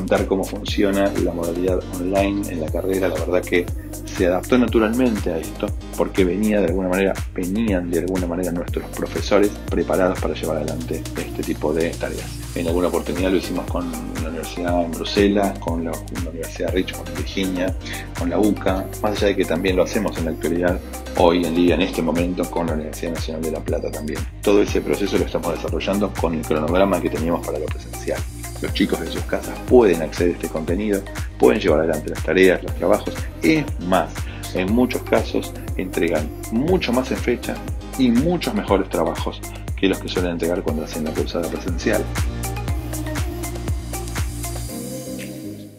contar cómo funciona la modalidad online en la carrera. La verdad que se adaptó naturalmente a esto porque venía de alguna manera, venían de alguna manera nuestros profesores preparados para llevar adelante este tipo de tareas. En alguna oportunidad lo hicimos con la Universidad en Bruselas, con la, Universidad Richmond en Virginia, con la UCA, más allá de que también lo hacemos en la actualidad, hoy en día, en este momento, con la Universidad Nacional de La Plata también. Todo ese proceso lo estamos desarrollando con el cronograma que teníamos para lo presencial. Los chicos de sus casas pueden acceder a este contenido, pueden llevar adelante las tareas, los trabajos. Es más, en muchos casos entregan mucho más en fecha y muchos mejores trabajos que los que suelen entregar cuando hacen la cursada presencial.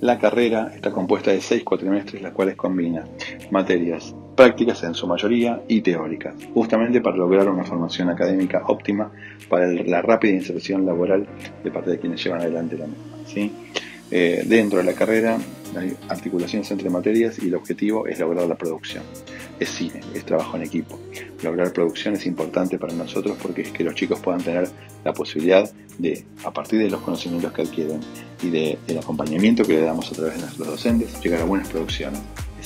La carrera está compuesta de seis cuatrimestres, las cuales combina materias prácticas en su mayoría y teóricas, justamente para lograr una formación académica óptima para la rápida inserción laboral de parte de quienes llevan adelante la misma. ¿sí? Eh, dentro de la carrera hay articulaciones entre materias y el objetivo es lograr la producción. Es cine, es trabajo en equipo. Lograr producción es importante para nosotros porque es que los chicos puedan tener la posibilidad de, a partir de los conocimientos que adquieren y del acompañamiento que le damos a través de nuestros docentes, llegar a buenas producciones.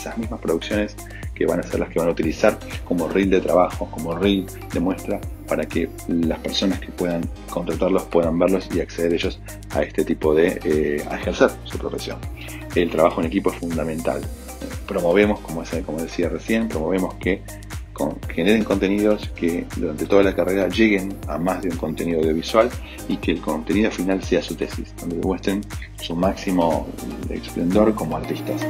Esas mismas producciones que van a ser las que van a utilizar como reel de trabajo, como reel de muestra, para que las personas que puedan contratarlos puedan verlos y acceder ellos a este tipo de, eh, ejercer su profesión. El trabajo en equipo es fundamental. Promovemos, como, decía recién, promovemos que generen contenidos que durante toda la carrera lleguen a más de un contenido audiovisual y que el contenido final sea su tesis, donde demuestren su máximo esplendor como artistas.